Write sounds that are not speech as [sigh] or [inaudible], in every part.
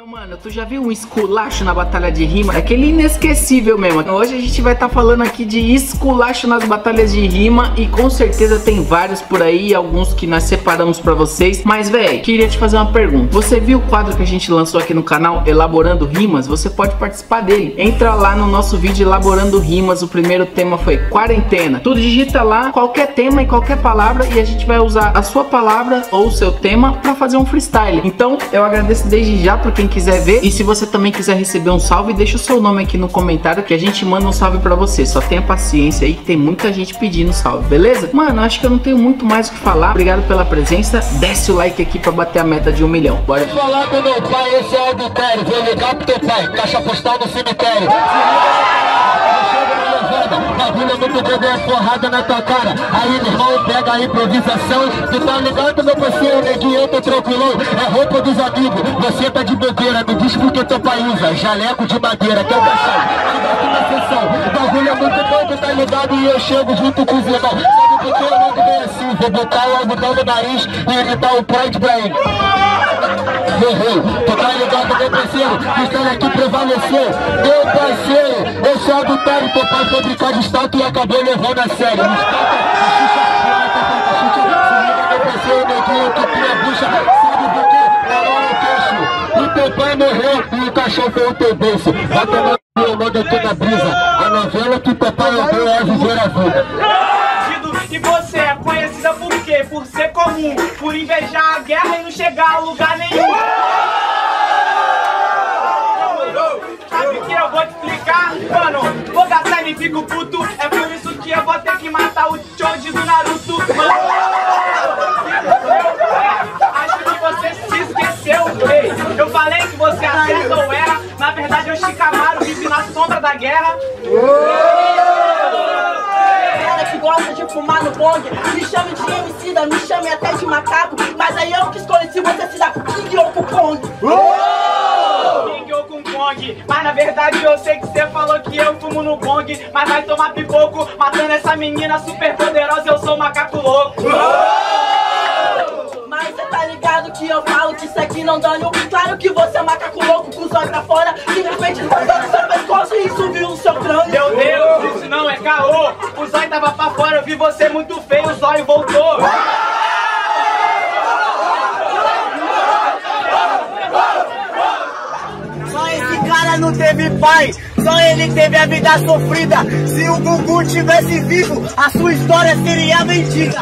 Meu mano, tu já viu um esculacho na batalha de rima? Aquele inesquecível mesmo. Hoje a gente vai estar tá falando aqui de esculacho nas batalhas de rima e com certeza tem vários por aí, alguns que nós separamos pra vocês. Mas, velho, queria te fazer uma pergunta. Você viu o quadro que a gente lançou aqui no canal, Elaborando Rimas? Você pode participar dele. Entra lá no nosso vídeo Elaborando Rimas. O primeiro tema foi quarentena. Tu digita lá qualquer tema e qualquer palavra e a gente vai usar a sua palavra ou o seu tema pra fazer um freestyle. Então, eu agradeço desde já por quem quiser ver. E se você também quiser receber um salve, deixa o seu nome aqui no comentário que a gente manda um salve pra você. Só tenha paciência aí que tem muita gente pedindo salve, beleza? Mano, acho que eu não tenho muito mais o que falar. Obrigado pela presença. Desce o like aqui pra bater a meta de um milhão. Bora. Com meu pai, esse é o. Vou ligar pro teu pai, caixa postal no cemitério. Bagulho é muito doido, é porrada na tua cara. Aí meu irmão pega a improvisação Tu tá ligado meu parceiro, neguinho, eu tô tranquilão É roupa dos amigos, você tá de bobeira Me diz por que teu pai usa jaleco de madeira Que é o caixão, na sessão Bagulho é muito tá ligado? E eu chego junto com os irmãos Sabe por que eu não bem assim? Vou botar o algodão no nariz e imitar o Pride Brain. Errei, tu tá ligado, meu parceiro? Cristal aqui prevaleceu. Meu parceiro, eu sou adultério Teu pai foi brincar de estátua e acabou levando a sério. O O teu pai morreu e o cachorro foi o teu bolso. Vai tomar eu mando toda a brisa. A novela que papai andou é viver a vida E você é conhecida por quê? Por ser comum, por invejar a guerra e não chegar a lugar nenhum. Sabe que eu vou te explicar? Mano, vou gastar e fico puto. É por isso que eu vou ter que matar o Choji do Naruto. Mano, acho que você se esqueceu. Eu falei que você acerta ou erra. Na verdade, eu Shikamaru vive na sombra da guerra. Ela que gosta de fumar no bong. Me chame de homicida, me chame até de macaco. Mas aí eu que escolhi se você se dá com King ou com Kong. King ou Kong Mas na verdade eu sei que você falou que eu fumo no bong. Mas vai tomar pipoco Matando essa menina super poderosa. Eu sou macaco louco. Mas você tá ligado que eu falo que isso aqui não dano Claro que você é macaco louco com os olhos pra fora. Simplesmente levantando seu pescoço e subiu caô O zóio tava pra fora, eu vi você muito feio O zóio voltou Só esse cara não teve pai, só ele teve a vida sofrida. Se o Gugu tivesse vivo, a sua história seria vendida.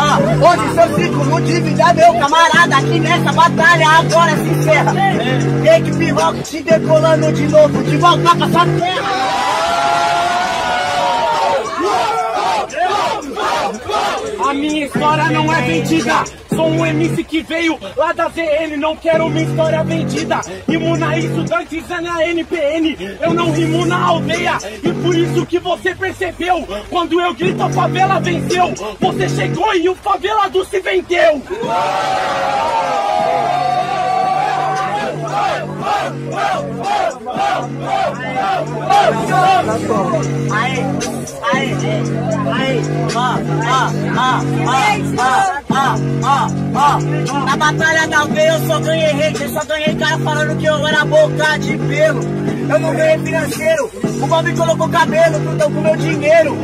Ah, hoje seu ciclo no dívida, meu camarada, aqui nessa batalha agora se encerra. Equipe Rock te decolando de novo, de volta pra sua terra. A minha história não é vendida. Sou um MC que veio lá da ZN, não quero minha história vendida. Rimo na estudantes é na NPN, eu não rimo na aldeia. E por isso que você percebeu, quando eu grito a favela venceu. Você chegou e o favelado se vendeu. Aê, Na batalha da veia eu só ganhei hate, eu só ganhei cara falando que eu era boca de pelo. Eu não ganhei financeiro, o Bob colocou cabelo, grudou com meu dinheiro.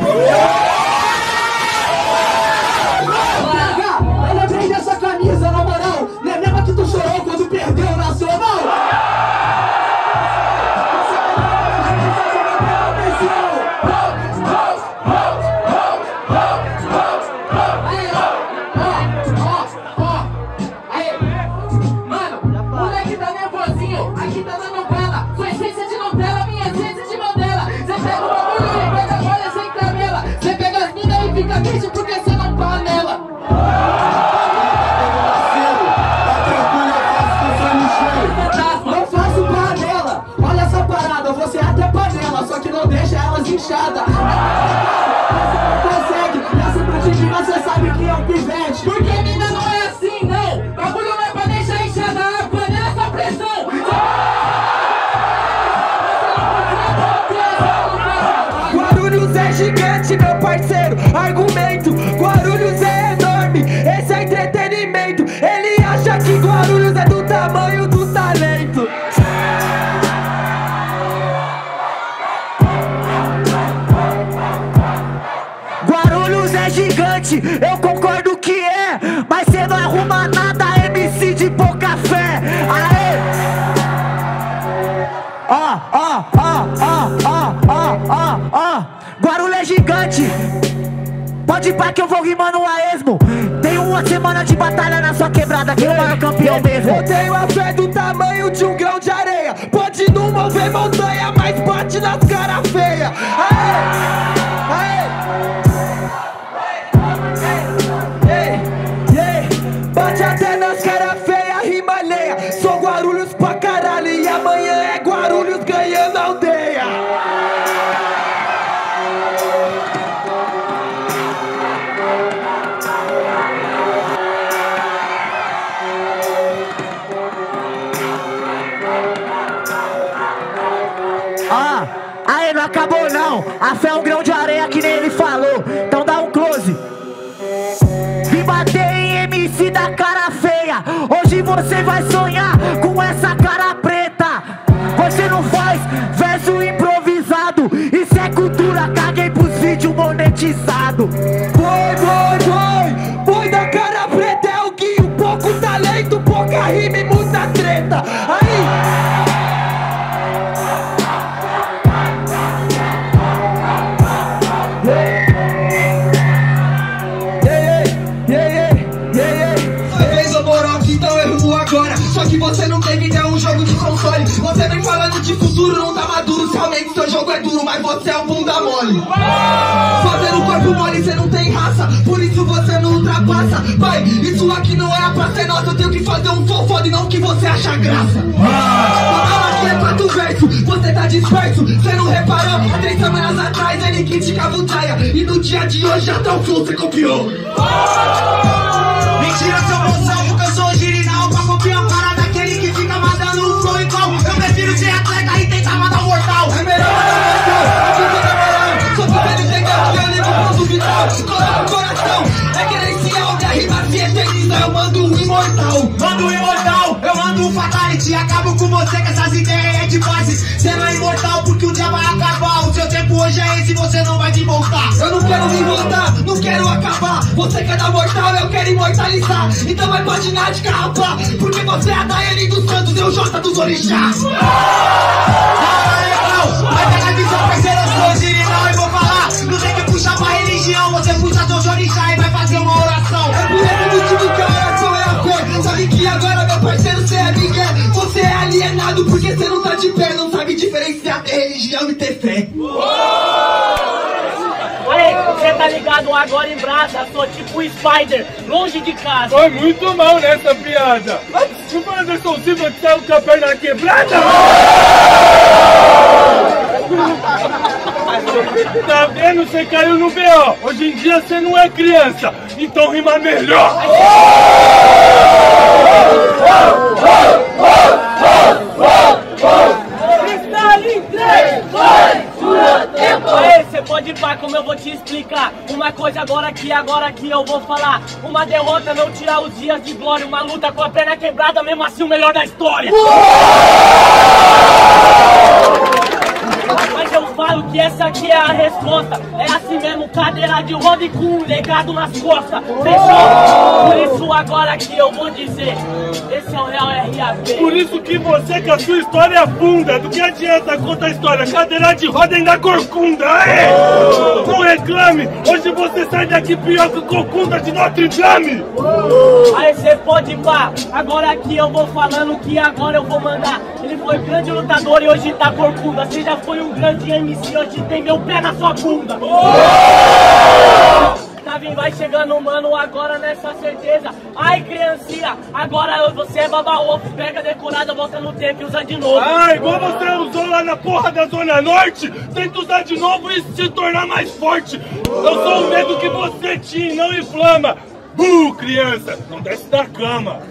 Aqui tá na Guarulhos é gigante. Pode pra que eu vou rimando a esmo. Tem uma semana de batalha na sua quebrada, que é o campeão mesmo. Eu tenho a fé do tamanho de um grão de areia. Pode não mover montanha, mas bate nas cara feia. Aê! Aê! Aí não acabou não. A fé é um grão de areia que nem ele falou. Então dá um close. Vim bater em MC da cara feia. Hoje você vai sonhar com essa cara preta. Você não faz verso improvisado. Isso é cultura, caguei pros vídeos monetizados. Realmente seu jogo é duro, mas você é um bunda mole. Fazendo corpo mole, você não tem raça. Por isso você não ultrapassa. Pai, isso aqui não é pra ser nossa. Eu tenho que fazer um som foda e não que você acha graça. Total aqui é quatro versos, você tá disperso. Você não reparou? Há três semanas atrás ele criticava o Jaya. E no dia de hoje até o flow você copiou. Acabo com você com essas ideias de base. Você não é imortal porque o dia vai acabar. O seu tempo hoje é esse, você não vai te voltar. Eu não quero me voltar, não quero acabar. Você quer dar mortal, eu quero imortalizar. Então vai patinar de carrapá Porque você é a Daiane dos Santos, eu Jota dos Orixás. Vai pegar a visão, parceiro, eu sou original E vou falar, não tem que puxar pra religião Você puxa seu orixá e vai fazer uma oração. É alienado porque você não tá de pé Não sabe diferenciar ter religião e ter fé Aí, você tá ligado agora em brasa, sou tipo Spider, longe de casa. Foi muito mal nessa piada. O Anderson Silva que saiu com a perna quebrada. [laughs] Tá vendo? Você caiu no B.O. Hoje em dia você não é criança, então rima melhor. Freestyle em 3, 2, tempo! Aí, você pode ir pra como eu vou te explicar. Uma coisa agora aqui, agora aqui eu vou falar. Uma derrota não tirar os dias de glória. Uma luta com a perna quebrada, mesmo assim o melhor da história. Mas eu falo que essa aqui é a resposta. É assim mesmo, cadeira de roda e com um legado nas costas. Fechou? Por isso agora aqui eu vou dizer: esse é o real RAP. Por isso que você com a sua história é funda. Do que adianta contar a história? Cadeira de roda ainda corcunda. Aê! Não reclame. Hoje você sai daqui pior que o corcunda de Notre Dame. Aí você pode pá, agora aqui eu vou falando que agora eu vou mandar. Ele foi grande lutador e hoje tá corcunda. Você já foi um grande MC, hoje tem meu pé na sua bunda. Tá vindo, vai chegando, mano, agora nessa certeza. Ai, criancinha, agora você é baba ovo, pega decorada, volta no tempo e usa de novo. Ah, igual você usou lá na porra da Zona Norte, tenta usar de novo e se tornar mais forte. Eu sou o medo que você tinha, não inflama. Uh, criança, não desce da cama.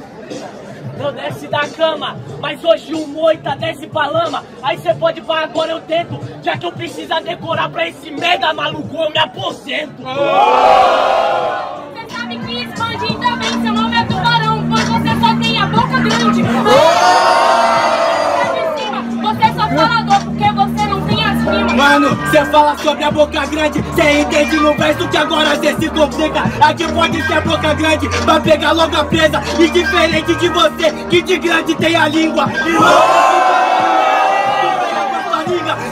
Não desce da cama. Mas hoje o moita desce pra lama. Aí cê pode pá, agora eu tento. Já que eu preciso decorar pra esse merda maluco, eu me aposento. Você sabe que expande também, seu nome é tubarão, pois você só tem a boca grande. Mano, cê fala sobre a boca grande, cê entende no verso que agora cê se complica. Aqui pode ser boca grande, vai pegar logo a presa. E diferente de você, que de grande tem a língua.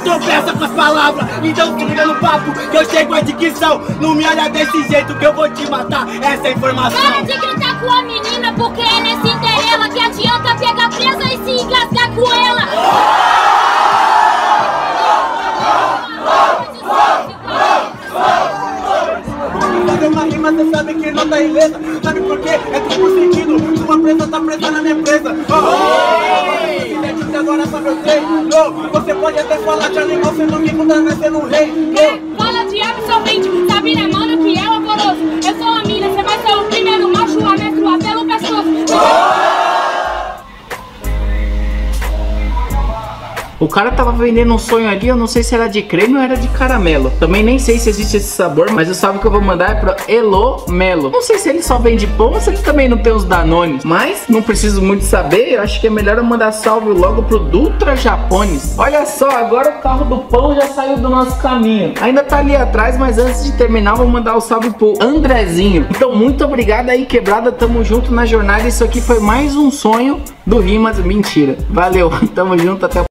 Tropeça com as palavras, então se liga no papo Que eu chego a dicção, não me olha desse jeito Que eu vou te matar, essa é informação Para de gritar com a menina porque é nesse interela Que adianta pegar presa e se engasgar com ela Fazer uma rima, cê sabe que não tá ilesa Sabe por quê? É tudo sentido Sua presa tá presa na minha presa oh, oh, oh. Você agora sabe eu sei no, Você pode até falar de animal Você não me encontra nascendo um rei no. O cara tava vendendo um sonho ali, eu não sei se era de creme ou era de caramelo. Também nem sei se existe esse sabor, mas o salve que eu vou mandar é pro Elo Melo. Não sei se ele só vende pão ou se ele também não tem os danones. Mas não preciso muito saber, eu acho que é melhor eu mandar salve logo pro Dutra Japones. Olha só, agora o carro do pão já saiu do nosso caminho. Ainda tá ali atrás, mas antes de terminar, vou mandar o um salve pro Andrezinho. Então, muito obrigado aí, quebrada. Tamo junto na jornada. Isso aqui foi mais um sonho do Rimas. Mentira. Valeu, [laughs] tamo junto, até o